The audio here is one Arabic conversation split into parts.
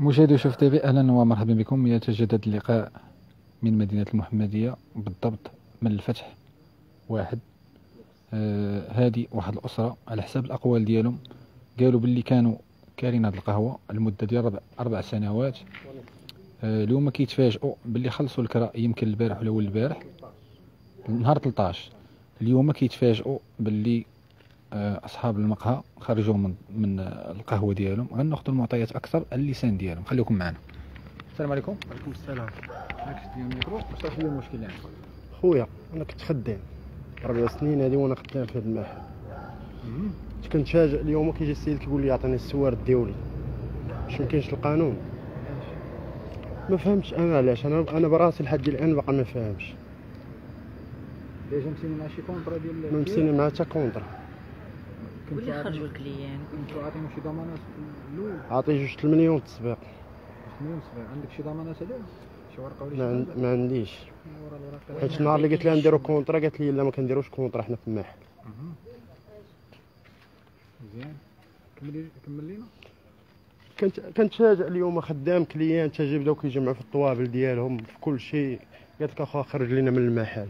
مشاهدي شوف تي في أهلا ومرحبا بكم يتجدد اللقاء من مدينة المحمدية بالضبط من الفتح واحد. آه هذه واحد الأسرة على حساب الأقوال ديالهم. قالوا باللي كانوا كارين هاد القهوة لمدة ديال ربع أربع سنوات. آه اليوم كيتفاجئوا باللي خلصوا الكراء يمكن البارح ولا البارح. نهار 13 اليوم كيتفاجئوا باللي أصحاب المقهى خرجوا من من القهوة ديالهم. غناخذوا المعطيات أكثر على اللسان ديالهم. خليكم معنا. السلام عليكم. وعليكم السلام. معك ديال الميكرو؟ اشرح لي المشكل يعني. خويا أنا كنت خدام. ربع سنين هذه وأنا خدام في هذا المحل كنت كنتفاجئ اليوم كيجي السيد كيقول لي عطيني السوار الدولي. واش ما كاينش القانون. ما فهمتش أنا علاش. أنا أنا براسي لحد الآن باقي ما فاهمش ديجا مسيني مع شي كونطرا ديال ما مسيني مع حتى كونترا. واللي خرجوا الكليان. كنتو عاطيهم شي ضمانات الأول عاطي جوج المليون تسبيق سنين صغير عندك شي ضمانات عليه شي ورقة ولا شي ما, عنديش. حيت النهار اللي قلت لها نديرو كونترا قالت لي لا ما كنديروش كونترا حنا في المحل. مزيان كمل كمل لينا. كنت كنتفاجئ اليوم خدام كليان تجي بداو كيجمعوا في الطوابل ديالهم في كل شيء. قالت لك أخويا خرج لينا من المحل.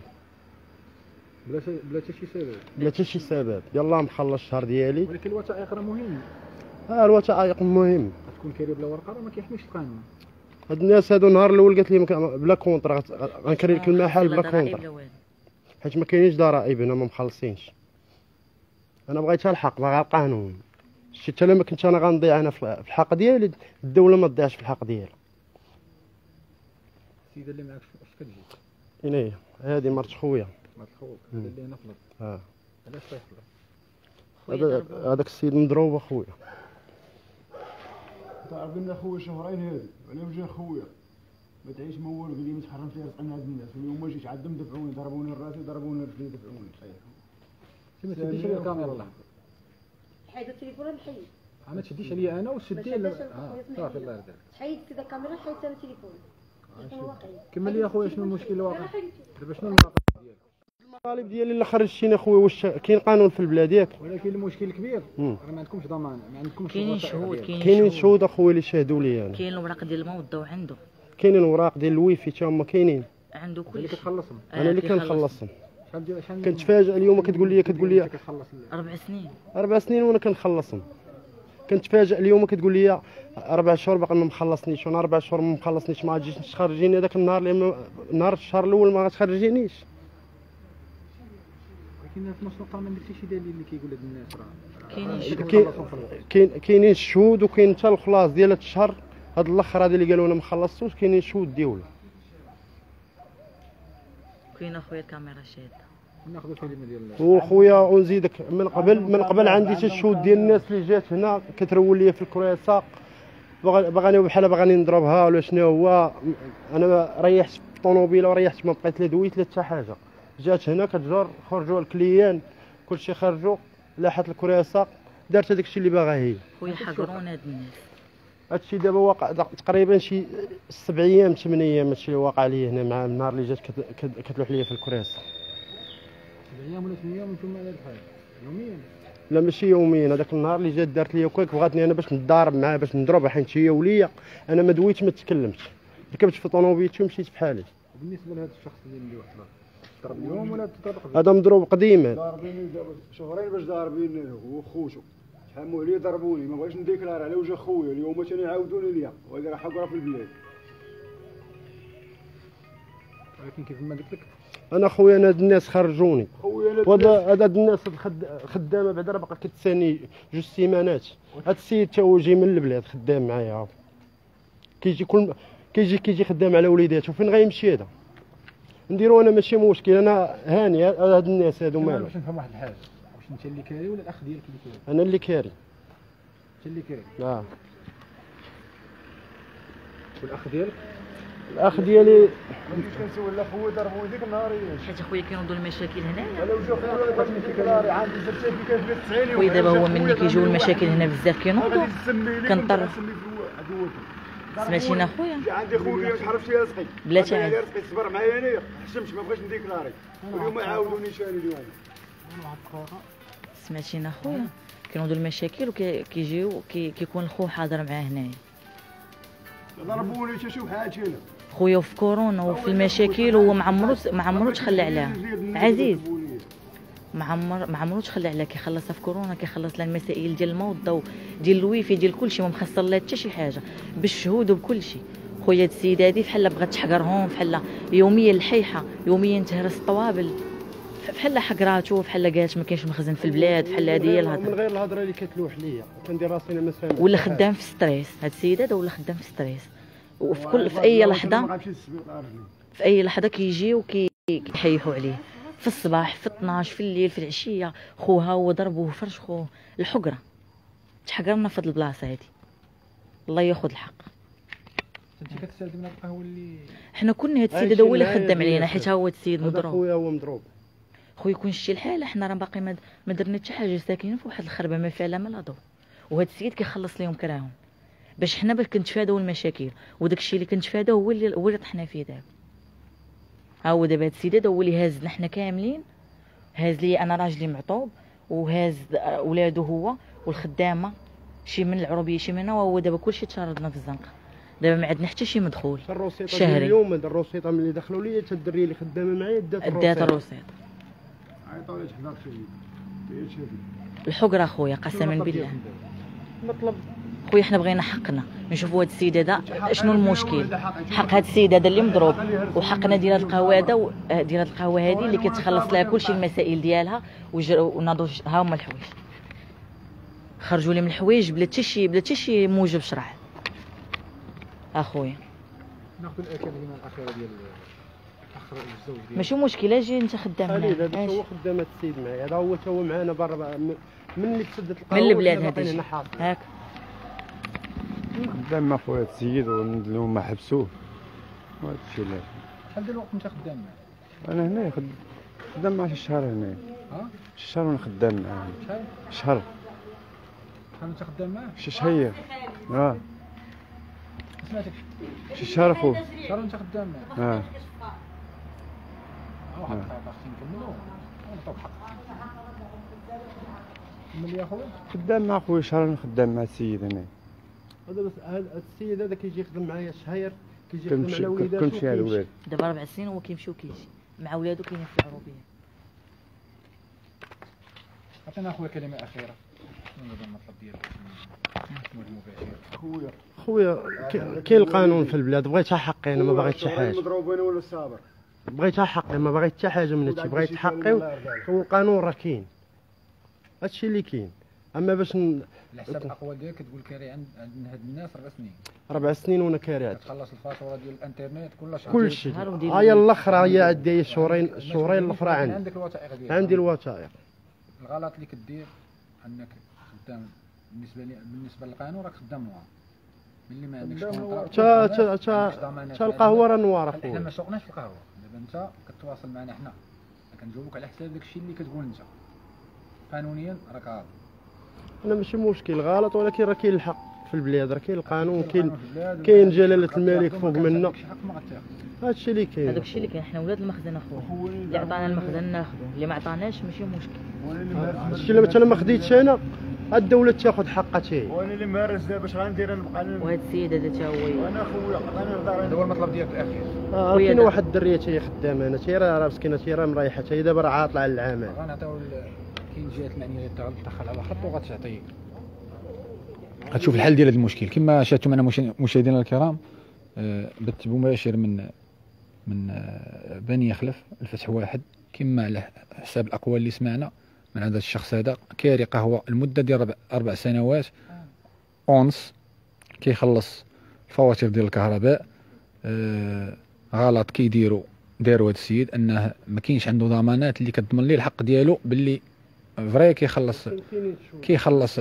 بلا بلا حتى شي سبب بلا حتى شي سبب يلا مخلص الشهر ديالي. ولكن الوثائق راه مهم. ها الوثائق مهم. تكون كاري بلا ورقة راه ما كيحميش القانون. هاد الناس هادو النهار الأول قالت لي ما بلا contrat غت- غنكري لك المحل بلا لا والو. حيت ما كاينينش ضرائب هنا ما مخلصينش. أنا بغيتها الحق باغا القانون. شتي حتى لما كنت أنا غنضيع أنا في في الحق ديالي الدولة ما تضيعش في الحق ديالها السيده اللي معاك اش كتجي هنا هي هادي مرت خويا. ما اللي هنا فلط ها علاش. هذاك السيد مضروب أخويا. تعرف ان خويا شهرين هادي أنا وجه خويا. ما تعيش مول قال لي ما تحرمش لي عند هاد الناس. واليوم ما جيت عندهم دفعوني ضربوني راسي ضربوني رجلي دفعوني. ما تشديش عليا الكاميرا الله. حيد التليفون نحيد ما تشديش عليا أنا وشدي ما لا آه، صافي. الله يرضيك حيد كذا الكاميرا حيد أنا التليفون. كمل لي اخويا شنو المشكل الواقع دابا شنو المواقف ديالك المطالب ديالي اللي خرجتيني اخويا واش كاين قانون في البلاد ياك؟ ولكن المشكل الكبير ما عندكمش ضمان ما عندكمش كاينين شهود. كاينين شهود. اخويا اللي شاهدوا لي أنا. كاين الوراق ديال وداو عنده. كاينين اوراق ديال الويفي تا هما كاينين. عنده اللي كل شيء كتخلصهم آه، أنا اللي. كنخلصهم. كنتفاجئ اليوم كتقول لي كتقول لي أربع سنين. أربع سنين وأنا كنخلصهم. كنتفاجئ اليوم كتقول لي أربع شهور باقي ما مخلصنيش وأنا أربع شهور ما مخلصنيش ما غاتجيش تخرجيني هذاك النهار اللي نهار الشهر الأول ما غتخرجينيش ولكن في القانون ما عندك شي دليل اللي كيقول هاد الناس راه كاينين. كاين كاينين الشهود وكاين حتى الخلاص ديال هاد الشهر هاد الآخر هذا اللي قالوا أنا ما خلصتوش كاينين شهود ديوله كاين أخويا الكاميرا شاهده ناخذ الكلمة ديال وخويا ونزيدك. من قبل من قبل عندي حتى الشهود ديال الناس اللي جات هنا كتلوح ليا في الكراسة باغاني بحال باغاني نضربها ولا شنو هو. أنا ريحت في الطوموبيله وريحت ما بقيت لا دويت لا حتى حاجة. جات هنا كتجر خرجوا clients كلشي خرجوا لاحت الكراسة دارت هذاك الشيء اللي باغا هي. خويا حقرونا هاد الناس. هادشي دابا واقع تقريبا شي سبع أيام ثمان أيام هادشي اللي واقع لي هنا مع النهار اللي جات كت- كت- كتلوح ليا في الكراسة. سبع أيام ولا ثمان أيام وأنتم على الحال. يوميا. لا ماشي يوميا. هذاك النهار اللي جات دارت لي هكاك بغاتني أنا باش نضارب معاه باش نضربها حيت هي وليا. أنا ما دويتش ما تكلمتش. ركبت في طوموبيلتي ومشيت بحالي. وبالنسبه لهذا الشخص اللي اللي واحد ضرب اليوم ولا تضرب هذا مضروب قديم. هذا. ضاربيني دابا شهرين باش ضاربين وخوتو تهجموا عليا ضربوني ما بغيتش نdéclarer على وجه خويا اليوم ثاني عاودوني ليا وهذا راه حق راه في البلاد. ولكن كيف ما قلت لك؟ أنا خويا أنا هاد الناس خرجوني. خويا هاد الناس الخدامه بعدا راه باقا كتساني جوج سيمانات. هاد السيد تا هو جاي من البلاد خدام معايا. كيجي كل كيجي كيجي خدام على وليداته فين غيمشي هذا؟ نديرو أنا ماشي مشكل أنا هاني هاد الناس هادو أنا مالو باش نفهم واحد الحاجة واش انت اللي كاري ولا الأخ ديالك اللي كاري؟ أنا اللي كاري. انت اللي كاري. آه. والأخ ديالك؟ الأخ ديالي ما كنتش كنسول لا خويا ضربوني ديك النهار حيت أخويا كينوضوا المشاكل هنايا. أنا وجه خويا ما بغيتش نdéclarer عندي certificat ديال 90 يوم خويا دابا هو ملي كيجيو المشاكل هنا بزاف كينوضوا كنضطر. سمعتينا خويا عندي خويا ما تعرفش يا رزقي؟ بلاتي عندي. عاد. رزقي صبر معايا انايا حشمت ما بغيتش نdéclarer اليوم عاودوني ثاني اليوم. سمعتينا خويا كينوضوا المشاكل وكيجيو كي كيكون الخو حاضر معاه هنايا. ضربوني شوف حاجة هنا خويا وفي كورونا وفي المشاكل هو ما عمرو ما عمرو تخلى عليها. عزيز. ما عمر ما عمرو تخلى عليها كيخلصها في كورونا كيخلص لها المسائل ديال الماء والضوء ديال الويفي ديال كلشي ما مخسر لها حتى شي حاجة. بالشهود وبكلشي خويا هاد السيده هادي بحال بغات تحقرهم بحال يوميا الحيحة يوميا تهرس الطوابل. بحال حقراتو بحال قالت ما كاينش مخزن في البلاد بحال هادي هي من الهضره غير الهضرة اللي كتلوح ليا كندير راسي أنا ما ولا خدام في stress. هاد السيدة هذا ولا خدام في stress. وفي كل في أي لحظه. في أي لحظة كيجيو كي- كيحيحوا عليه. في الصباح في 12 في الليل في العشية. خوها هو ضربوه فرش خوه. الحقرة. تحقرنا في هاد البلاصة هادي الله ياخذ الحق. أنت كتستافد من القهوة اللي حنا كنا هاد السيد هذا هو اللي خدام علينا حيت هو السيد مضروب. خويا هو مضروب. خويا كون شتي الحاله حنا راه باقي ما درنا حتى حاجة ساكنين في واحد الخربة ما فيها لا ما لا ضوء وهاد السيد كيخلص لهم كراهم باش حنا باش كنتفاداو المشاكل وداك الشيء اللي كنتفاداو هو اللي هو اللي طحنا فيه دابا. ها هو دابا هاد السيد هذا هو اللي هازنا حنا كاملين. هاز لي أنا راجلي معطوب وهاز ولادو هو والخدامة شي من العروبية شي من هنا وهو دابا كلشي تشردنا في الزنقة. دابا ما عندنا حتى شي مدخول الروسيطة شهري. اليوم هاد الروسيطة ملي دخلوا لي حتى الدريه اللي خدامة معايا دات دات الروسيطة. الروسيط عيطوا لي الحقرة خويا قسما بالله. مطلب خويا حنا بغينا حقنا. نشوفوا هاد السيد هذا شنو المشكل. حق هاد السيد هذا اللي مضروب. وحقنا ديال هاد القهوة هذا آه، ديال هاد القهوة هذه اللي كتخلص لها كلشي المسائل ديالها وناضوا ها هما الحوايج. خرجوا لي من الحوايج بلا حتى شي بلا حتى شي موجب شرع. أخويا. ناخذ الكلمة الأخيرة ديال ماشي مشكل أجي أنت خدام هنا هذا هو أجي خدام هاد السيد معايا. هذا هو تا هو معانا برا. من من اللي تسدت من القهوه البلاد هذا هنا حاضرين. هاك. خدام خويا السيد ونزلوا ما حبسوه. هذا الشيء اللي شحال ديال الوقت انت خدام معاه؟ أنا هنا خد- خدام مع شي شهر هنا ها؟ شي شهر وأنا خدام معاه. شحال شهر. شحال انت خدام معاه؟ شي شهير آه سمعتك. شي شهر اخو شحال انت خدام معاه. آه واحد الدقيقه خصني نكملوا ونعطوك حق. كمل يا خويا خدام مع خويا شهر خدام مع السيد هنا هذا السيد هذا كيجي يخدم معايا شهير كيجي يخدم على وليداتو كنمشي على. الولاد دابا ربع سنين هو كيمشي وكيجي. مع ولادو كاينين في العروبية. عطينا أخويا كلمة أخيرة. خويا. خويا كي- كاين القانون في البلاد بغيتها حقي أنا ما بغيتش شي حاجة مضروب أنا ولا صابر؟ بغيتها حقي ما بغيت حتى حاجة من هادشي. بغيت حقي والقانون راه كاين. هادشي اللي كاين. أما باش ن- على حساب الاقوال ديالك كتقول كاري عند عند هاد الناس ربع سنين. ربع سنين وأنا كاري هاد. كتخلص الفاتورة ديال الإنترنت كل شهر كل شيء ودير هاي الأخرى هي عندي شهورين ماشي الشهورين الأخرى عندي. عندك الوثائق ديالك. عندي الوثائق. الغلط اللي كدير أنك خدام. بالنسبة لي بالنسبة للقانون راك خدام نوار. ملي ما عندكش. تا تا تا تا القهوة. راه نوار حنا ما اخويا سوقناش في القهوة. دابا انت كتواصل معنا حنا كنجاوبك على حساب داك الشيء اللي كتقول انت. قانونيا راك غلط. أنا ماشي مشكل غلط ولكن راه كاين الحق في البلاد راه كاين القانون كاين كاين كتاخذ الملك فوق منا. هادشي اللي كاين. هذاك الشيء اللي كاين حنا ولاد المخزن أخويا. اللي عطانا المخزن ناخذو اللي ما عطاناش ماشي مشكل. هادشي اللي مثلا ما خديتش أنا الدولة تاخذ حقها هي وأنا اللي مارس دابا اش غندير؟ أنا نبقى وهذا السيد هذا تا هو. وأنا خويا عطاني هذا هو المطلب ديالك الأخير. خويا كاين واحد الدرية تا هي خدامة أنا تا هي راه مسكينة تا هي راه مريحة تا هي دابا راه عاطلة على العمل. غنعطيو كاين الجهات المعنيه اللي تدخل على خط وغتعطي غتشوف الحل ديال هذا المشكل. كما شاهدتم مشا- مشاهدينا الكرام آه، بث مباشر من من آه، بني يخلف الفتح واحد. كما على حساب الأقوال اللي سمعنا من هذا الشخص هذا كاري قهوه المدة ديال ربع أربع سنوات. أونس كيخلص الفواتير ديال الكهرباء. آه، غلط كيديروا داروا هذا السيد أنه ما كاينش عنده ضمانات اللي كتضمن ليه الحق ديالو باللي فري كيخلص كيخلص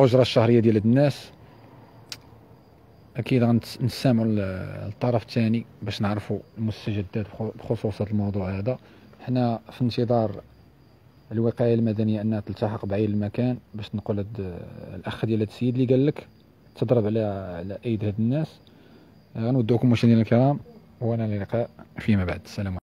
الاجره الشهرية ديال الناس. أكيد غنستمعوا للطرف الثاني باش نعرفوا المستجدات بخصوص هذا الموضوع هذا. حنا في انتظار الوقاية المدنية أنها تلتحق بعين المكان باش نقول هاد الأخ ديال هاد السيد اللي قال لك تضرب على على ايد هاد الناس. غنودوكم مشاهدينا الكرام وأنا اللقاء فيما بعد. السلام عليكم.